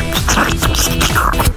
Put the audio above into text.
你干嘛？哎呀！别！